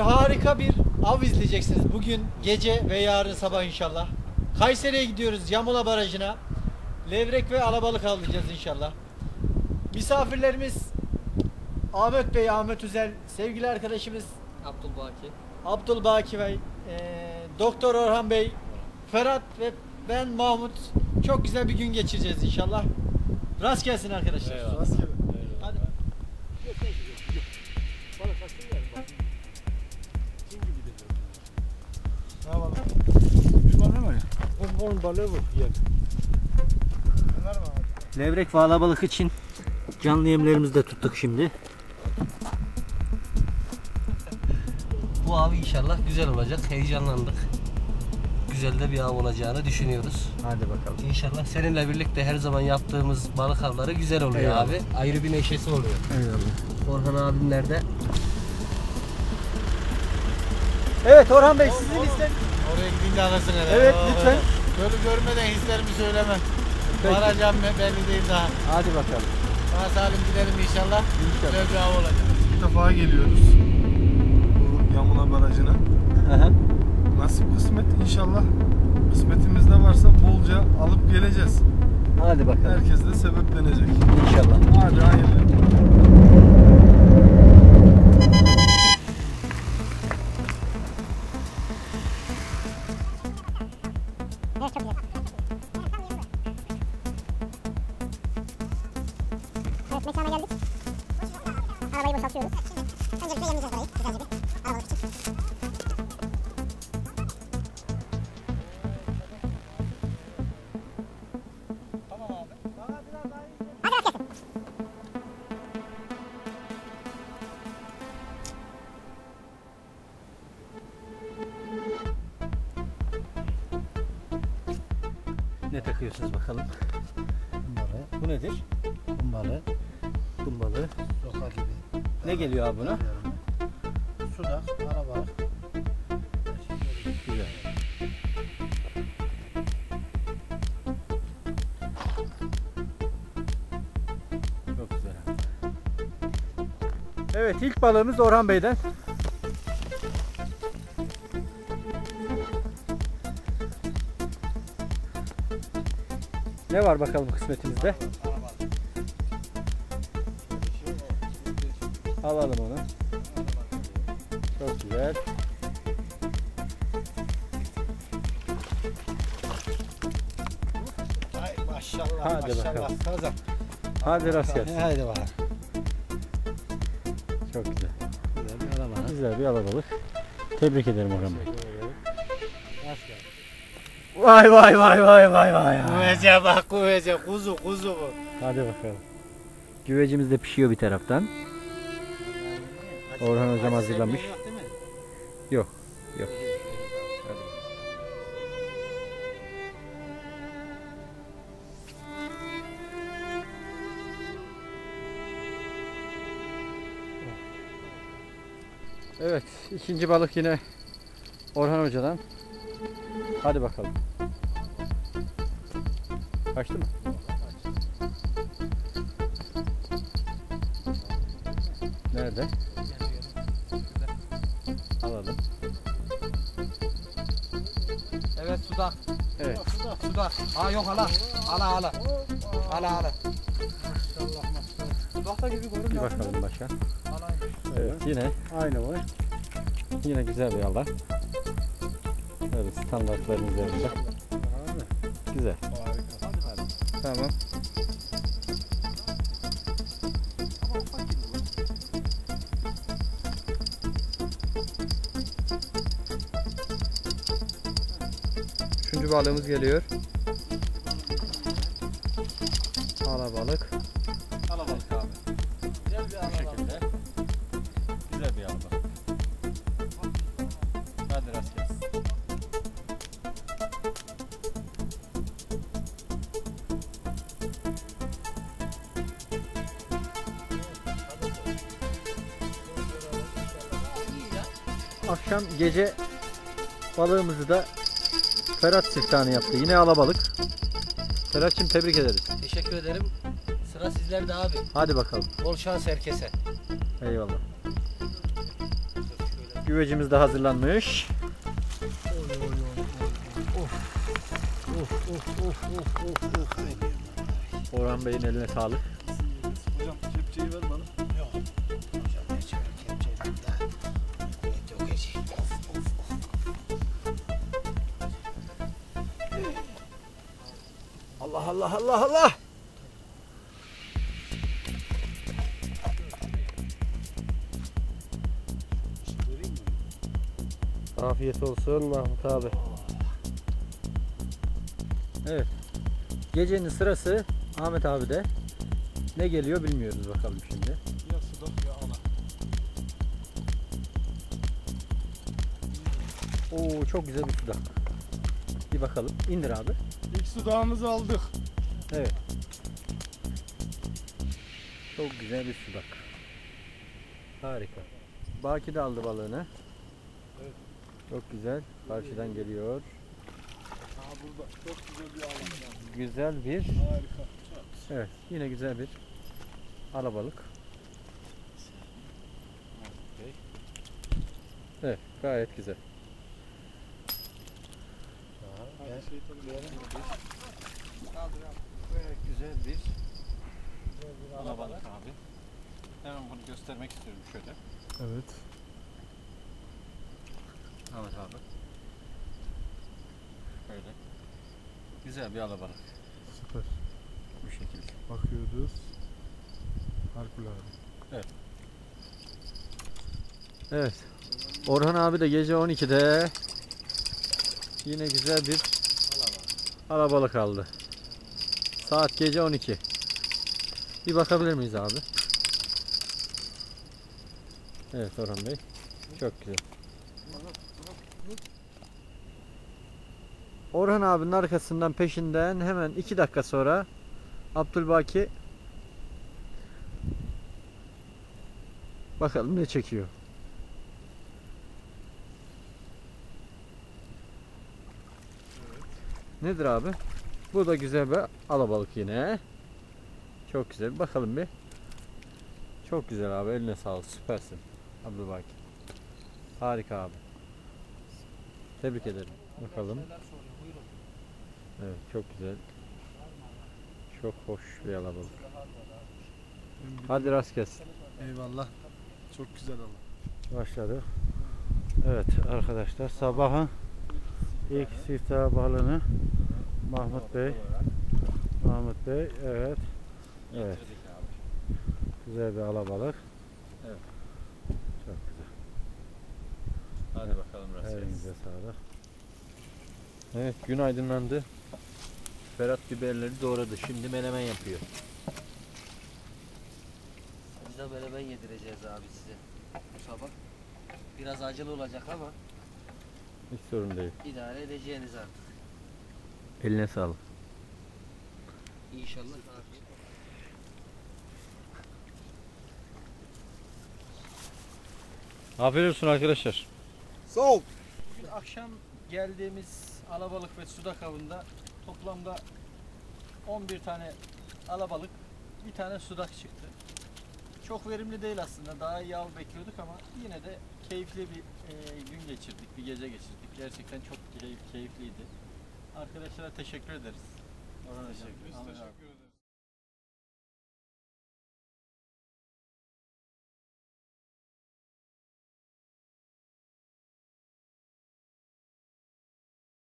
harika bir av izleyeceksiniz. Bugün gece ve yarın sabah inşallah. Kayseri'ye gidiyoruz Yamula Barajı'na. Levrek ve alabalık avlayacağız inşallah. Misafirlerimiz Ahmet Bey, Ahmet Üzel, sevgili arkadaşımız Abdülbaki. Abdülbaki Bey, eee, Doktor Orhan Bey, Ferhat ve ben Mahmut. Çok güzel bir gün geçireceğiz inşallah. Rast gelsin arkadaşlar. Eyvallah. Rast gelsin. Hadi. Ne yapalım? Bir balığı var ya. Onun balığı bu. Yer. Bunlar mı abi? Levrek ve alabalık için canlı yemlerimizi de tuttuk şimdi. Bu av inşallah güzel olacak. Heyecanlandık. Güzel de bir av olacağını düşünüyoruz. Hadi bakalım. İnşallah seninle birlikte her zaman yaptığımız balık avları güzel oluyor Eyvallah. abi. Ayrı bir neşesi oluyor. Eyvallah. Orhan abimler de Evet Orhan Bey sizin ister. Oraya gidince anasın hele. Evet, lütfen. Gölü görmeden hislerimi söylemem. Peki. Varacağım be- belli değil daha. Hadi bakalım. Sağ salim gidelim inşallah. İnşallah. Güzel bir av olacak. İlk defa geliyoruz. Bu Yamula Barajı'na. Nasip kısmet inşallah. Kısmetimizde varsa bolca alıp geleceğiz. Hadi bakalım. Herkes de sebeplenecek. İnşallah. Hadi hayırlı. Evet mekana geldik. Arabayı boşaltıyoruz. Öncelikle yemleyeceğiz burayı. Güzelce bir arabalık için. Ne takıyorsunuz bakalım? Bunları, Bu nedir? bunları, Kum balığı. soka gibi. Ne geliyor abi buna? Sudak, araba. Güzel. Çok güzel. Evet ilk balığımız Orhan Bey'den. Ne var bakalım kısmetimizde? Alalım onu. Çok güzel. Ay maşallah Hadi maşallah. bakalım. Kazan. Hadi rast gelsin. Haydi bakalım. Çok güzel. Güzel bir araba. Güzel bir alabalık. Tebrik ederim Orhan Bey. Vay vay vay vay vay vay. Kuvvece bak kuvvece kuzu kuzu bu. Hadi bakalım. Güvecimiz de pişiyor bir taraftan. Orhan hocam hazırlamış. Yok. Yok. Evet, ikinci balık yine Orhan Hoca'dan. Hadi bakalım. Kaçtı mı? Nerede? Alalım. Evet sudak. Evet. Sudak. Aa yok. Hala hala. Hala hala. Sudakta gibi Bir bakalım başa. Evet, yine aynı var. Yine güzel bir alan. Evet, standartların üzerinde. Güzel. Tamam. Üçüncü balığımız geliyor. Akşam gece balığımızı da Ferhat Sirtani yaptı. Yine alabalık. Ferhat'cığım tebrik ederiz. Teşekkür ederim. Sıra sizlerde abi. Hadi bakalım. Bol şans herkese. Eyvallah. Güvecimiz de hazırlanmış. Orhan Bey'in eline sağlık. Hocam kepçeyi ver bana. Allah Allah Allah Allah. Afiyet olsun Mahmut abi. Evet. Gecenin sırası Ahmet abi de. Ne geliyor bilmiyoruz bakalım şimdi. Ya sudak ya ana. Oo çok güzel bir sudak. Bir bakalım. İndir abi. İlk sudağımızı aldık. Evet. Çok güzel bir sudak. Harika. Baki de aldı balığını. Evet. Çok güzel. Karşıdan geliyor. Ha burada çok güzel bir alan. Güzel bir Harika. Evet, yine güzel bir alabalık. Evet, gayet güzel. Güzel bir alabalık abi. Hemen bunu göstermek istiyorum şöyle. Evet. Evet abi. Böyle. Güzel bir alabalık. Süper. Bu şekilde. Bakıyoruz. Harikulade. Evet. Orhan abi de gece 12'de yine güzel bir alabalık aldı. Saat gece 12. Bir bakabilir miyiz abi? Evet Orhan Bey. Çok güzel. Orhan abinin arkasından peşinden hemen 2 dakika sonra Abdülbaki bakalım ne çekiyor. Nedir abi? Bu da güzel bir alabalık yine. Çok güzel. Bakalım bir. Çok güzel abi. Eline sağlık. Süpersin. Abdülbaki. Harika abi. Tebrik ederim. Bakalım. Evet çok güzel. Çok hoş bir alabalık. Hadi rast gelsin. Eyvallah. Çok güzel alan. Başladı. Evet arkadaşlar sabahın ilk siftah balığını Mahmut Bey Mahmut Bey evet evet güzel bir alabalık Evet. çok güzel Hadi bakalım rast gelsin. elinize sağlık Evet gün aydınlandı. Ferhat biberleri doğradı. Şimdi menemen yapıyor. Biz de beraber yedireceğiz abi size bu sabah. Biraz acılı olacak ama Hiç sorun değil. idare edeceğiniz artık. Eline sağlık. İnşallah. Afiyet. Olsun arkadaşlar. Sağ ol. Bugün akşam geldiğimiz alabalık ve sudak avında toplamda 11 tane alabalık, bir tane sudak çıktı. Çok verimli değil aslında. Daha iyi av bekliyorduk ama yine de keyifli bir e, gün geçirdik, bir gece geçirdik. Gerçekten çok keyif, keyifliydi. Arkadaşlara teşekkür ederiz. Orhan teşekkür ederiz.